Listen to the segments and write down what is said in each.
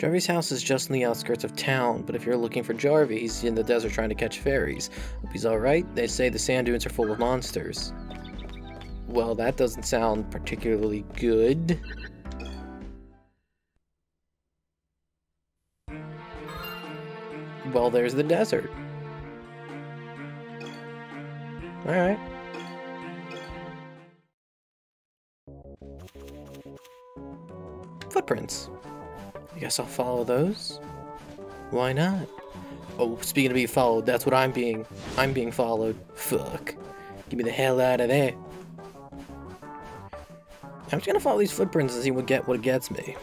Jarvie's house is just in the outskirts of town, but if you're looking for Jarvie, he's in the desert trying to catch fairies. Hope he's alright. They say the sand dunes are full of monsters. Well, that doesn't sound particularly good. Well, there's the desert. Alright. Footprints. I guess I'll follow those. Why not? Oh, speaking of being followed, that's what I'm being. I'm being followed. Fuck. Get me the hell out of there. I'm just gonna follow these footprints and see what get what gets me.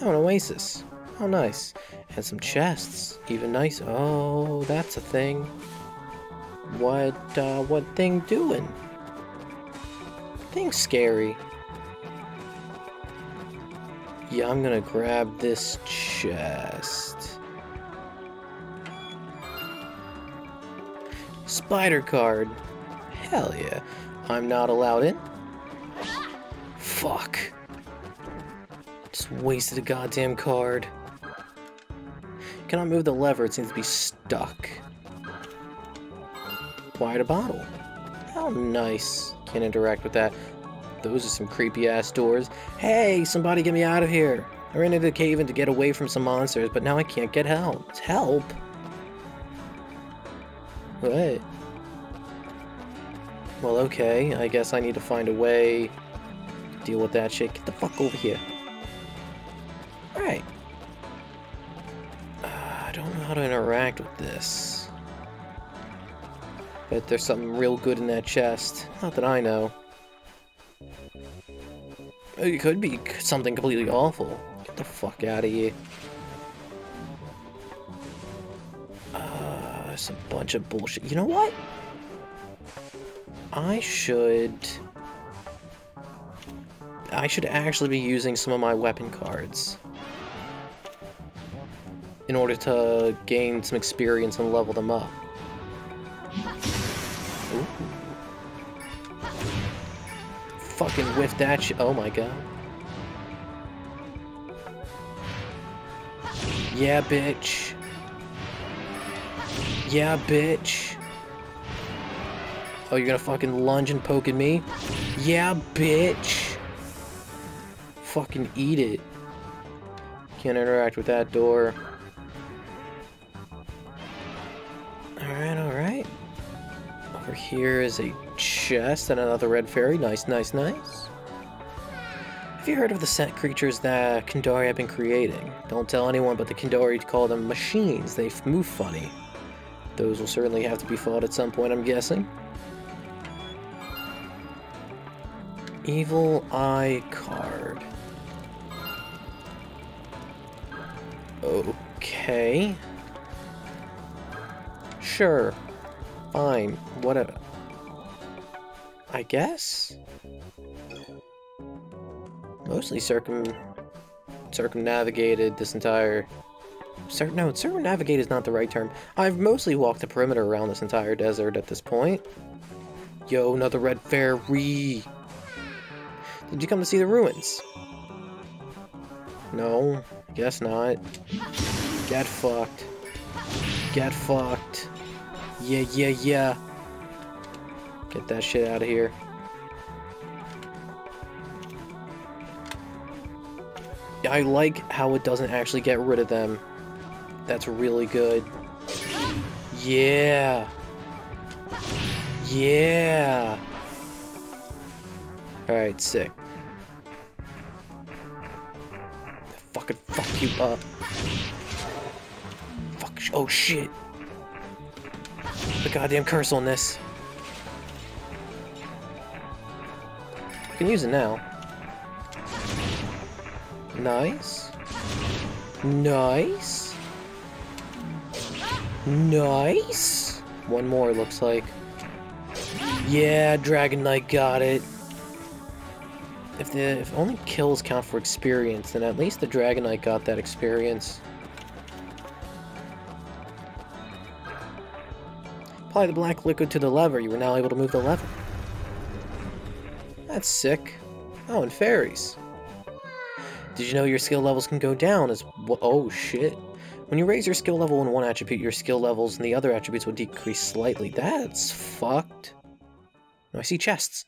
Oh, an oasis. How nice. And some chests. Even nice. Oh, that's a thing. What, uh, what thing doing? Thing's scary. Yeah, I'm gonna grab this chest. Spider card. Hell yeah. I'm not allowed in. Fuck. Just wasted a goddamn card. Cannot move the lever, it seems to be stuck. Quiet a bottle. How nice. Can't interact with that. Those are some creepy ass doors. Hey, somebody get me out of here. I ran into the cave in to get away from some monsters, but now I can't get help. Help? What? Well, okay. I guess I need to find a way to deal with that shit. Get the fuck over here. Alright. Uh, I don't know how to interact with this. Bet there's something real good in that chest. Not that I know. It could be something completely awful. Get the fuck out of here. Uh, it's a bunch of bullshit. You know what? I should... I should actually be using some of my weapon cards. In order to gain some experience and level them up. Fucking whiff that shit. Oh my god. Yeah, bitch. Yeah, bitch. Oh, you're gonna fucking lunge and poke at me? Yeah, bitch. Fucking eat it. Can't interact with that door. Alright. Over here is a chest and another red fairy. Nice, nice, nice. Have you heard of the set creatures that Kandari have been creating? Don't tell anyone but the Kandari call them machines. They move funny. Those will certainly have to be fought at some point, I'm guessing. Evil Eye card. Okay. Sure. Fine. Whatever. I guess? Mostly circum... circumnavigated this entire... Cir no, circumnavigate is not the right term. I've mostly walked the perimeter around this entire desert at this point. Yo, another red fairy! Did you come to see the ruins? No, guess not. Get fucked. Get fucked. Yeah, yeah, yeah. Get that shit out of here. I like how it doesn't actually get rid of them. That's really good. Yeah. Yeah. Alright, sick. Fucking fuck you up. Fuck. Oh shit. The goddamn curse on this. I can use it now. Nice. Nice. Nice. One more, looks like. Yeah, Dragon Knight got it. If the if only kills count for experience, then at least the Dragon Knight got that experience. Apply the black liquid to the lever. You were now able to move the lever. That's sick. Oh, and fairies. Did you know your skill levels can go down as? Oh shit. When you raise your skill level in one attribute, your skill levels in the other attributes will decrease slightly. That's fucked. No, I see chests.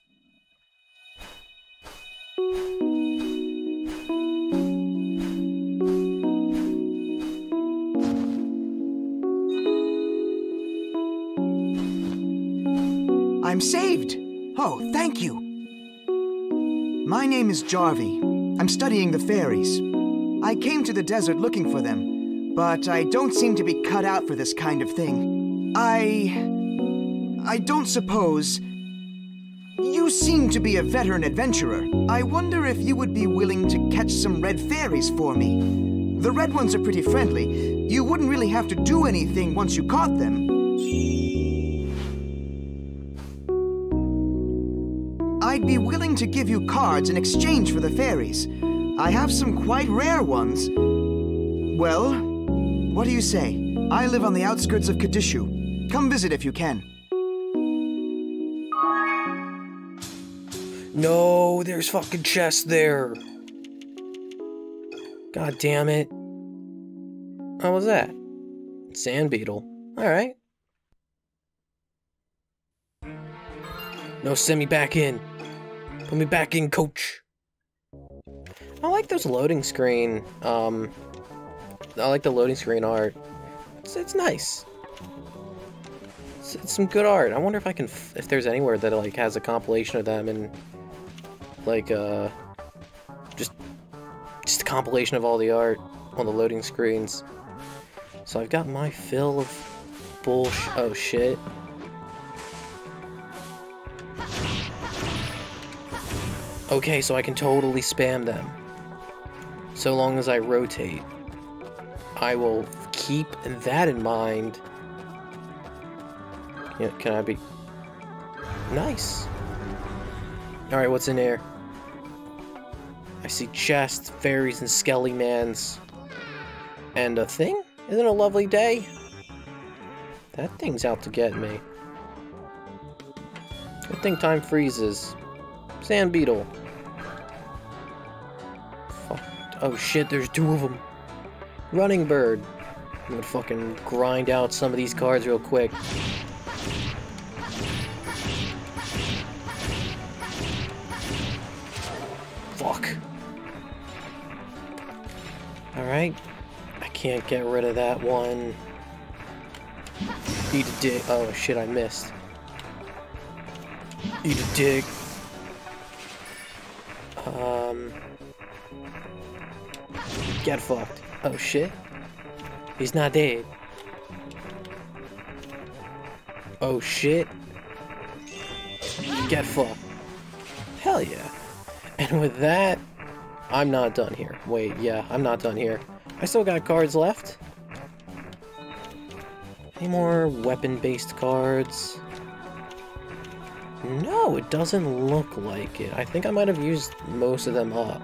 I'm saved! Oh, thank you! My name is Jarvie. I'm studying the fairies. I came to the desert looking for them, but I don't seem to be cut out for this kind of thing. I... I don't suppose... You seem to be a veteran adventurer. I wonder if you would be willing to catch some red fairies for me. The red ones are pretty friendly. You wouldn't really have to do anything once you caught them. I'd be willing to give you cards in exchange for the fairies. I have some quite rare ones. Well, what do you say? I live on the outskirts of Kadishu. Come visit if you can. No, there's fucking chests there. God damn it. How was that? Sand beetle. Alright. No, send me back in. Put me back in, coach. I like those loading screen, um, I like the loading screen art. It's, it's nice. It's, it's some good art. I wonder if I can, if there's anywhere that like has a compilation of them and like, uh, just, just a compilation of all the art on the loading screens. So I've got my fill of bullshit. Oh shit. Okay, so I can totally spam them. So long as I rotate. I will keep that in mind. Yeah, can I be... Nice. Alright, what's in here? I see chests, fairies, and skelly mans. And a thing? Isn't it a lovely day? That thing's out to get me. Good thing time freezes. Sand beetle. Fuck. Oh shit, there's two of them. Running bird. I'm gonna fucking grind out some of these cards real quick. Fuck. Alright. I can't get rid of that one. Eat a dick. Oh shit, I missed. Eat a dick. Get fucked. Oh shit. He's not dead. Oh shit. Get fucked. Hell yeah. And with that, I'm not done here. Wait, yeah, I'm not done here. I still got cards left. Any more weapon-based cards? No, it doesn't look like it. I think I might have used most of them up.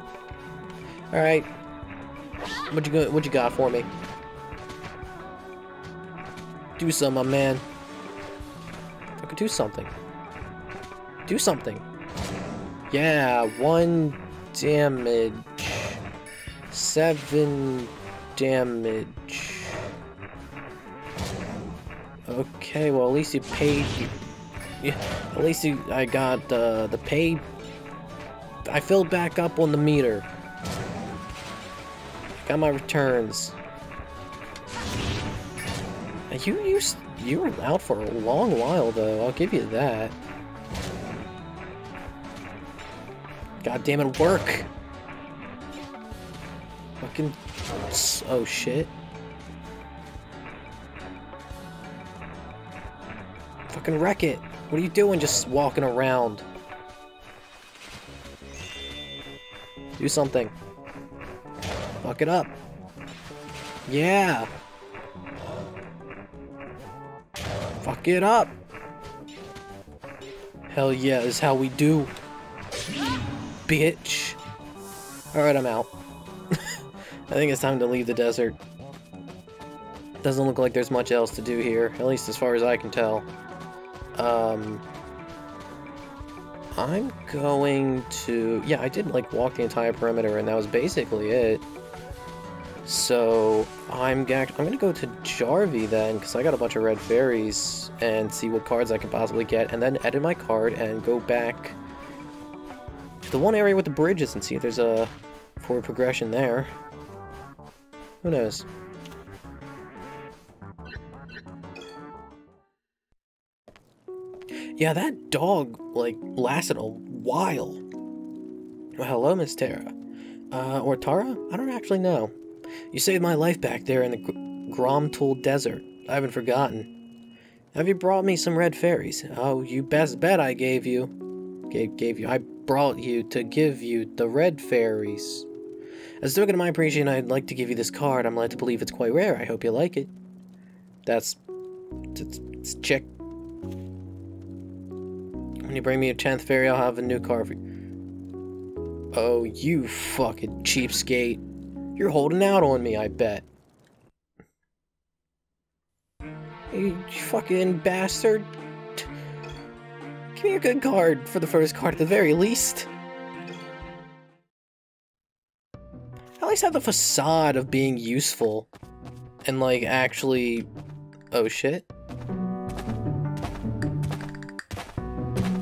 Alright. What you what you got for me? Do something, my man. I could do something. Do something. Yeah, one damage. Seven damage. Okay, well at least you paid yeah, at least you, I got uh, the pay. I filled back up on the meter. My returns. You used you were out for a long while though. I'll give you that. God damn it, work! Fucking oh shit. Fucking wreck it. What are you doing just walking around? Do something. Fuck it up. Yeah. Fuck it up. Hell yeah, is how we do. Bitch. Alright, I'm out. I think it's time to leave the desert. Doesn't look like there's much else to do here, at least as far as I can tell. Um, I'm going to... Yeah, I did, like, walk the entire perimeter, and that was basically it. So, I'm, I'm gonna go to Jarvie then, because I got a bunch of red fairies, and see what cards I can possibly get, and then edit my card and go back to the one area with the bridges and see if there's a forward progression there. Who knows? Yeah, that dog, like, lasted a while. Well, hello, Miss Tara. Uh, or Tara? I don't actually know. You saved my life back there in the Gromtul Desert. I haven't forgotten. Have you brought me some red fairies? Oh, you best bet I gave you. Gave, gave you. I brought you to give you the red fairies. As a token of my appreciation, I'd like to give you this card. I'm led to believe it's quite rare. I hope you like it. That's... It's, check. When you bring me a 10th fairy, I'll have a new card for you. Oh, you fucking cheapskate. You're holding out on me, I bet. You fucking bastard. Give me a good card for the first card at the very least. At least have the facade of being useful. And like actually... Oh shit.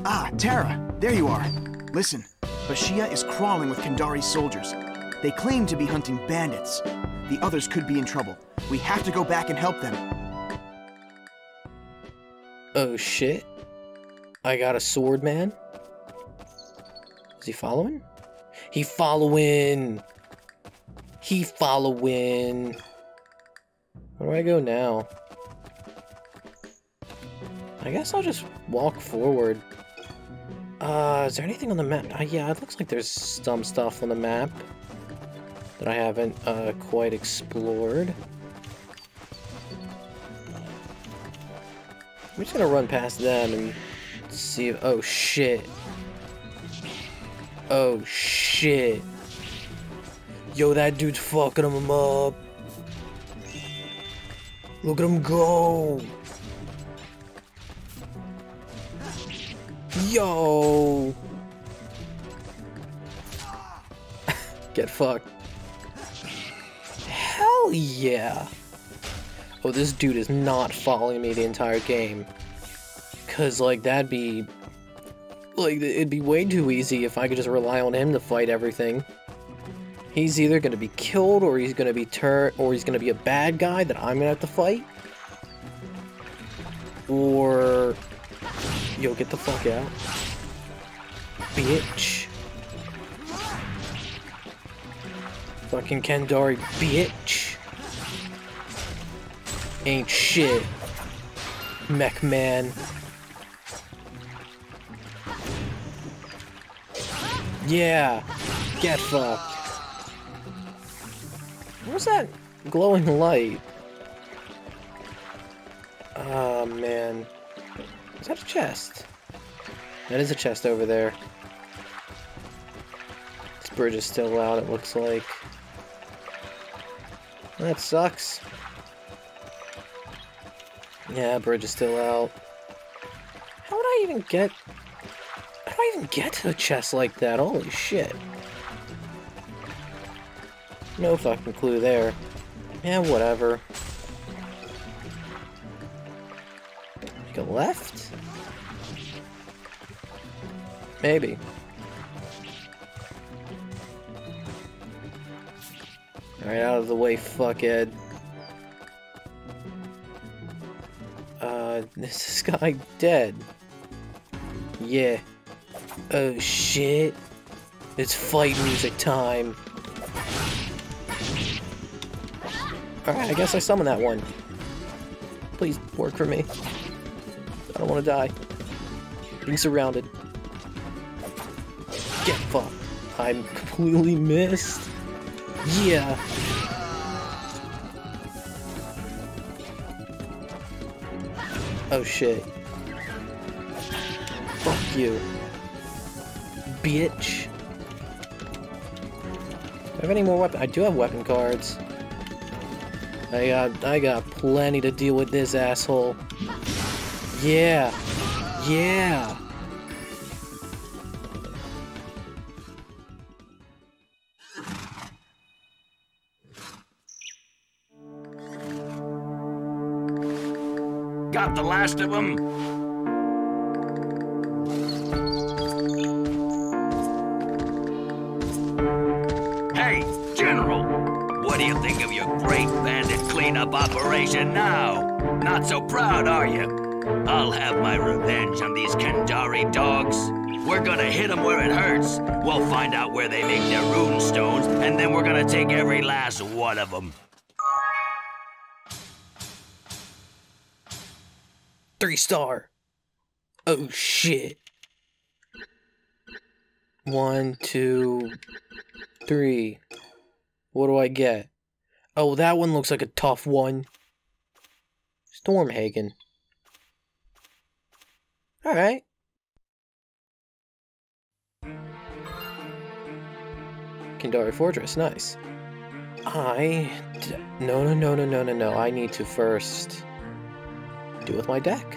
Ah, Terra, there you are. Listen, Bashia is crawling with Kandari's soldiers. They claim to be hunting bandits. The others could be in trouble. We have to go back and help them. Oh shit. I got a sword man. Is he following? He following! He following! Where do I go now? I guess I'll just walk forward. Uh, is there anything on the map? Uh, yeah, it looks like there's some stuff on the map that I haven't uh, quite explored. I'm just gonna run past them and see if- oh shit. Oh shit. Yo, that dude's fucking him up. Look at him go. Yo. Get fucked. Yeah. Oh, this dude is not following me the entire game. Cause, like, that'd be... Like, it'd be way too easy if I could just rely on him to fight everything. He's either gonna be killed, or he's gonna be turned, or he's gonna be a bad guy that I'm gonna have to fight. Or... Yo, get the fuck out. Bitch. Fucking Kandari, bitch. Ain't shit. Mech man. Yeah. Get fucked. Was that glowing light? Oh man. Is that a chest? That is a chest over there. This bridge is still out, it looks like. That sucks. Yeah, bridge is still out. How would I even get... How do I even get to a chest like that? Holy shit. No fucking clue there. Yeah, whatever. Go left? Maybe. Alright, out of the way, fuckhead. Is this guy dead? Yeah. Oh shit. It's fight music time. Alright, I guess I summon that one. Please work for me. I don't want to die. Being surrounded. Get fucked. I'm completely missed. Yeah. Oh shit. Fuck you. Bitch. Do I have any more weapon? I do have weapon cards. I got I got plenty to deal with this asshole. Yeah. Yeah. Stop the last of them? Hey, General! What do you think of your great bandit cleanup operation now? Not so proud, are you? I'll have my revenge on these Kandari dogs. We're gonna hit them where it hurts. We'll find out where they make their rune stones, and then we're gonna take every last one of them. Three star. Oh shit. One, two, three. What do I get? Oh, that one looks like a tough one. Stormhagen. Alright. Kandari Fortress, nice. I... No, no, no, no, no, no, no. I need to first do with my deck.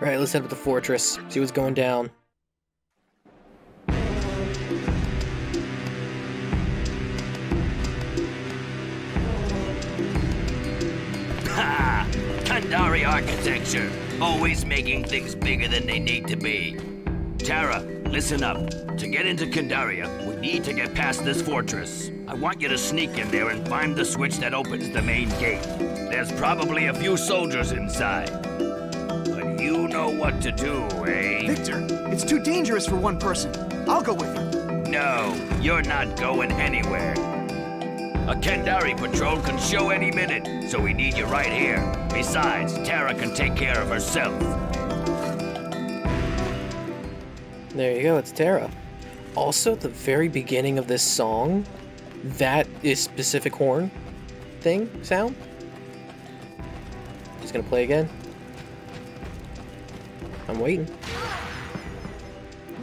Right, let's head up to the fortress, see what's going down. Ha! Kandari architecture. Always making things bigger than they need to be. Tara, listen up. To get into Kandaria, we need to get past this fortress. I want you to sneak in there and find the switch that opens the main gate. There's probably a few soldiers inside. But you know what to do, eh? Victor, it's too dangerous for one person. I'll go with you. No, you're not going anywhere. A Kendari patrol can show any minute, so we need you right here. Besides, Tara can take care of herself. There you go, it's Tara. Also, at the very beginning of this song, that is specific horn thing sound. Just gonna play again. I'm waiting.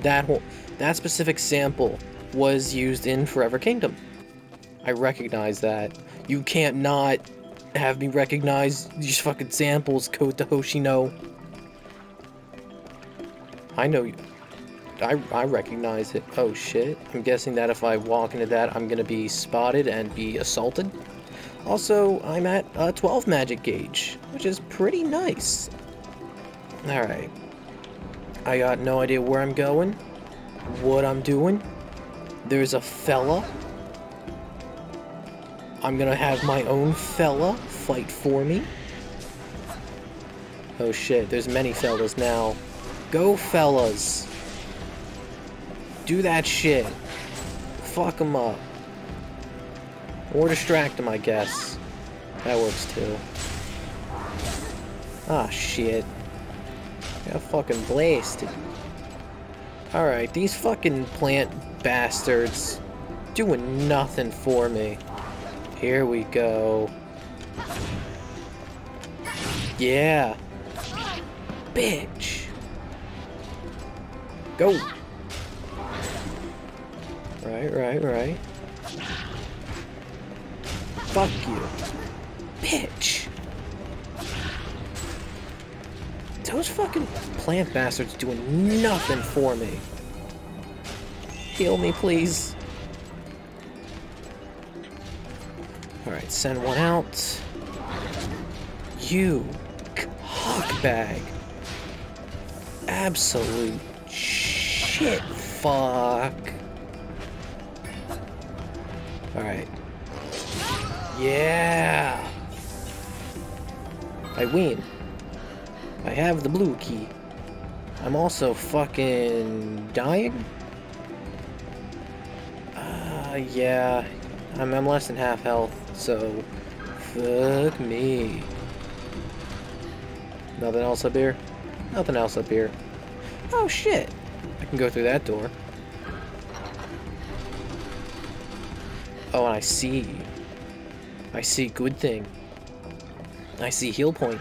That whole that specific sample was used in Forever Kingdom. I recognize that. You can't not have me recognize these fucking samples, Kota Hoshino. I know you. I, I recognize it. Oh shit. I'm guessing that if I walk into that, I'm gonna be spotted and be assaulted. Also, I'm at a 12 magic gauge, which is pretty nice. Alright. I got no idea where I'm going, what I'm doing. There's a fella. I'm gonna have my own fella fight for me. Oh shit, there's many fellas now. Go fellas! Do that shit. Fuck them up. Or distract them, I guess. That works too. Ah, shit. Got fucking blasted. Alright, these fucking plant bastards doing nothing for me. Here we go. Yeah. Bitch. Go. Right, right, right. Fuck you. Bitch. Those fucking plant bastards doing nothing for me. Heal me, please. Alright, send one out. You cockbag. Absolute shit fuck. Alright. Yeah! I win. I have the blue key. I'm also fucking dying? Uh, yeah. I'm, I'm less than half health, so fuck me. Nothing else up here? Nothing else up here. Oh shit! I can go through that door. Oh, and I see. I see good thing. I see heal point.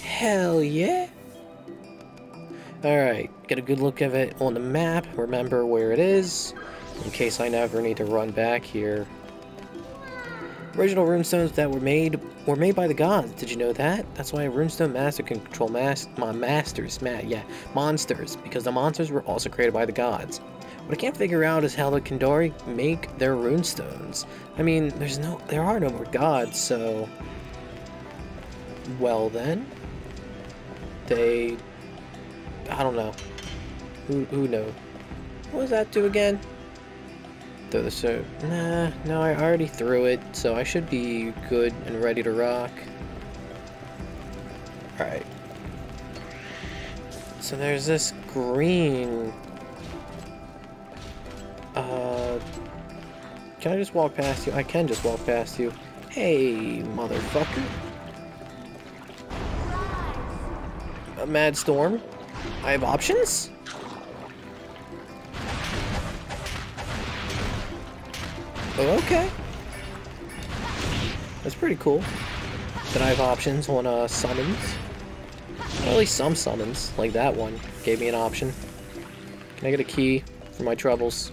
Hell yeah! Alright, get a good look of it on the map, remember where it is, in case I never need to run back here. Original runestones that were made were made by the gods. Did you know that? That's why a runestone master can control mas my masters, ma yeah, monsters, because the monsters were also created by the gods. What I can't figure out is how the Kandari make their runestones. I mean, there's no, there are no more gods, so Well then. They... I don't know. Who, who knows? What does that do again? Throw the so Nah, no, I already threw it, so I should be good and ready to rock. Alright. So there's this green... Uh... Can I just walk past you? I can just walk past you. Hey, motherfucker. A mad storm? I have options? Oh, okay. That's pretty cool. That I have options on uh, summons. Well, at least some summons, like that one, gave me an option. Can I get a key for my troubles?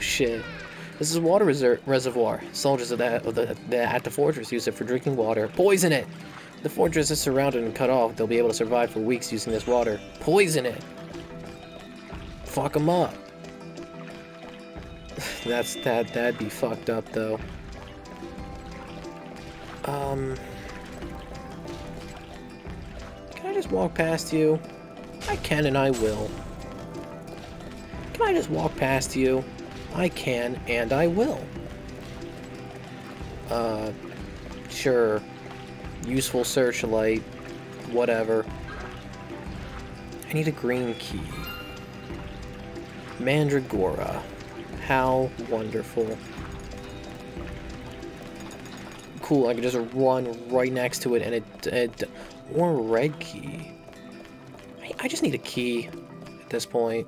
Shit. This is a water reser reservoir. Soldiers of the, of the, the, at the fortress use it for drinking water. Poison it! The fortress is surrounded and cut off. They'll be able to survive for weeks using this water. Poison it! Fuck them up. That's that. That'd be fucked up though. Um. Can I just walk past you? I can and I will. Can I just walk past you? I can and I will. Uh, sure. Useful searchlight. Whatever. I need a green key. Mandragora. How wonderful. Cool, I can just run right next to it and it... it or red key. I, I just need a key at this point.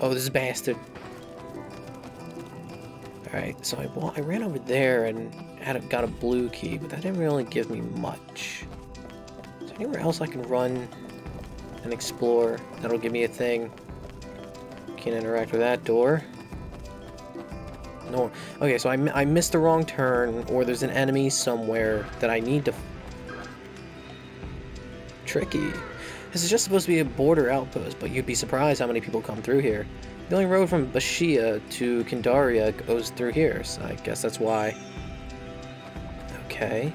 Oh, this bastard. Alright, so I, well, I ran over there and had a, got a blue key, but that didn't really give me much. Is there anywhere else I can run and explore that'll give me a thing? Can't interact with that door. No. Okay, so I, I missed the wrong turn, or there's an enemy somewhere that I need to... Tricky. This is just supposed to be a border outpost, but you'd be surprised how many people come through here. The only road from Bashia to Kandaria goes through here, so I guess that's why. Okay.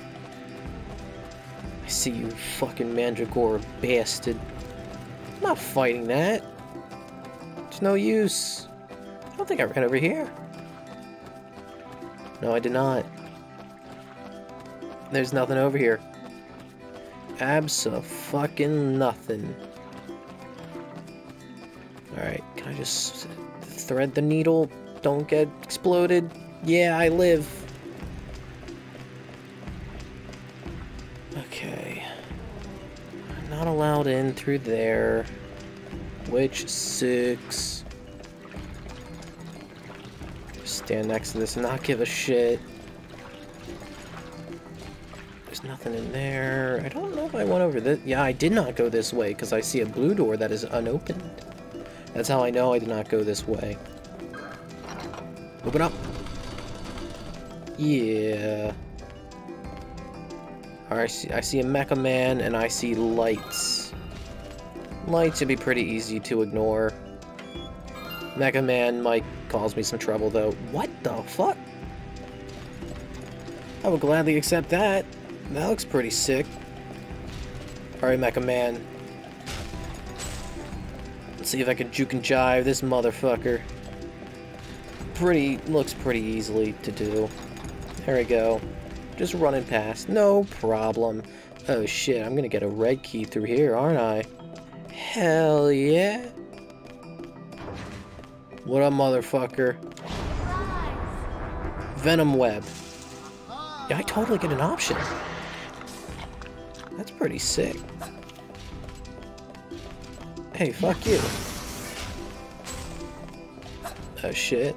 I see you fucking Mandragora bastard. I'm not fighting that. It's no use. I don't think I ran over here. No, I did not. There's nothing over here. Abso-fucking nothing. Alright, I just thread the needle? Don't get exploded? Yeah, I live. Okay. I'm not allowed in through there. Which six? Stand next to this and not give a shit. There's nothing in there. I don't know if I went over this. Yeah, I did not go this way because I see a blue door that is unopened. That's how I know I did not go this way. Open up. Yeah. Alright, I see, I see a Mecha Man and I see lights. Lights should be pretty easy to ignore. Mecha Man might cause me some trouble though. What the fuck? I would gladly accept that. That looks pretty sick. Alright, Mecha Man. See if I can juke and jive this motherfucker. Pretty, looks pretty easily to do. There we go. Just running past, no problem. Oh shit, I'm gonna get a red key through here, aren't I? Hell yeah. What up, motherfucker? Venom web. Yeah, I totally get an option. That's pretty sick. Hey, fuck you. Oh shit.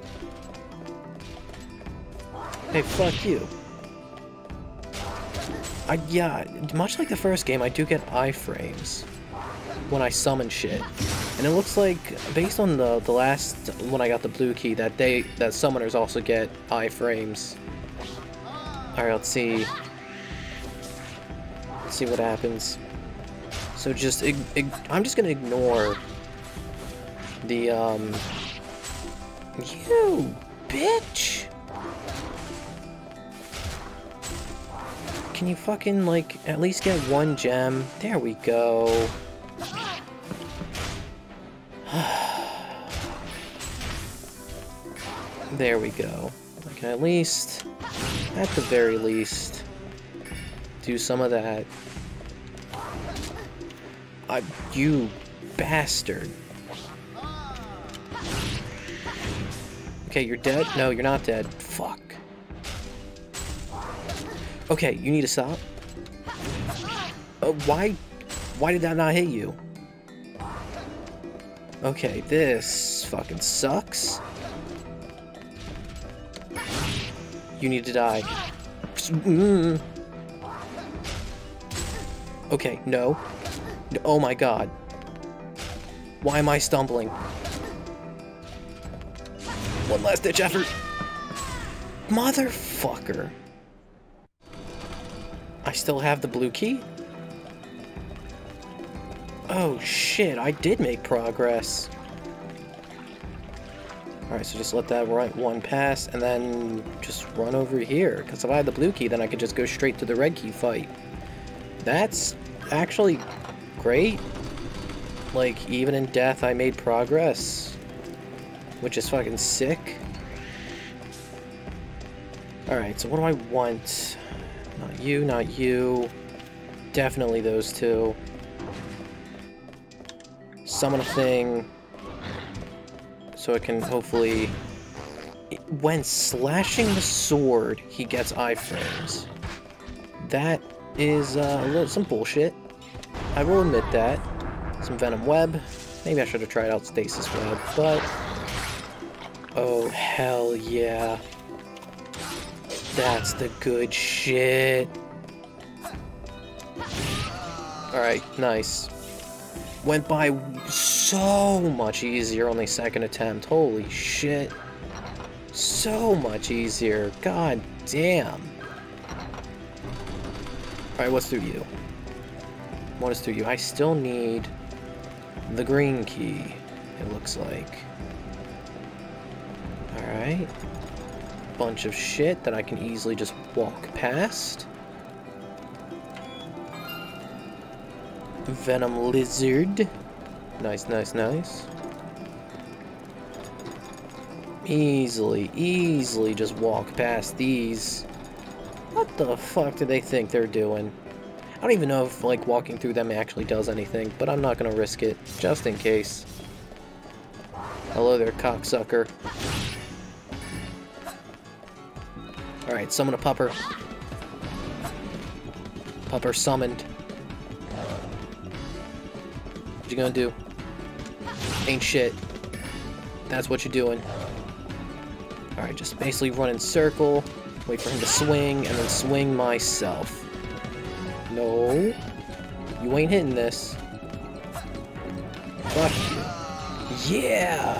Hey, fuck you. I, yeah, much like the first game, I do get iframes when I summon shit. And it looks like, based on the, the last, when I got the blue key, that they, that summoners also get iframes. Alright, let's see. Let's see what happens. So just, I'm just gonna ignore the, um... You bitch! can you fucking, like, at least get one gem? There we go. there we go. I can at least, at the very least, do some of that. I, you bastard. Okay, you're dead? No, you're not dead. Fuck. Okay, you need to stop. Uh, why? Why did that not hit you? Okay, this fucking sucks. You need to die. Mm. Okay, no. Oh my god. Why am I stumbling? One last ditch effort. Motherfucker. I still have the blue key? Oh shit, I did make progress. Alright, so just let that right one pass, and then just run over here. Because if I had the blue key, then I could just go straight to the red key fight. That's actually great. Like, even in death, I made progress. Which is fucking sick. Alright, so what do I want? Not you, not you. Definitely those two. Summon a thing. So it can hopefully... When slashing the sword, he gets iframes. That is uh, a little some bullshit. I will admit that. Some Venom Web. Maybe I should have tried out Stasis Web, but... Oh, hell yeah. That's the good shit. Alright, nice. Went by so much easier on the second attempt. Holy shit. So much easier. God damn. Alright, what's through you? What is through you? I still need the green key, it looks like. Alright. Bunch of shit that I can easily just walk past. Venom Lizard. Nice, nice, nice. Easily, easily just walk past these. What the fuck do they think they're doing? I don't even know if, like, walking through them actually does anything, but I'm not gonna risk it, just in case. Hello there, cocksucker. Alright, summon a pupper. Pupper summoned. What you gonna do? Ain't shit. That's what you're doing. Alright, just basically run in circle, wait for him to swing, and then swing myself. No. You ain't hitting this. Fuck you. Yeah!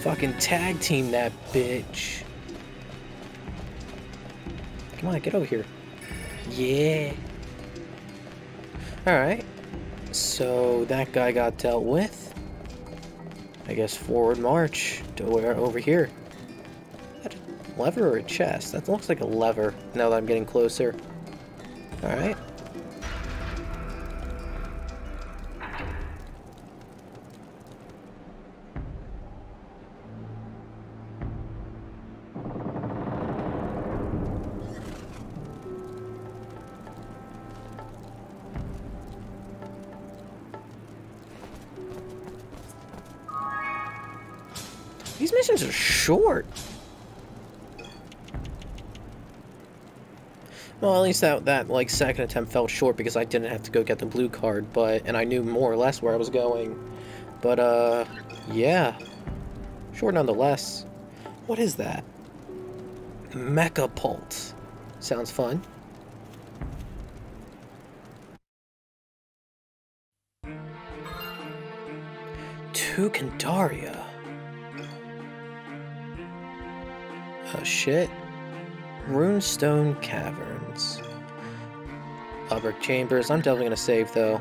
Fucking tag team that bitch. Come on, get over here. Yeah. Alright. So that guy got dealt with. I guess forward march to where over here. A lever or a chest? That looks like a lever now that I'm getting closer. Alright. Missions are short. Well, at least that, that, like, second attempt fell short because I didn't have to go get the blue card, but, and I knew more or less where I was going. But, uh, yeah. Short nonetheless. What is that? Mecha Pulse. Sounds fun. To Kandaria. Oh shit. Runestone Caverns. Upper Chambers. I'm definitely gonna save though.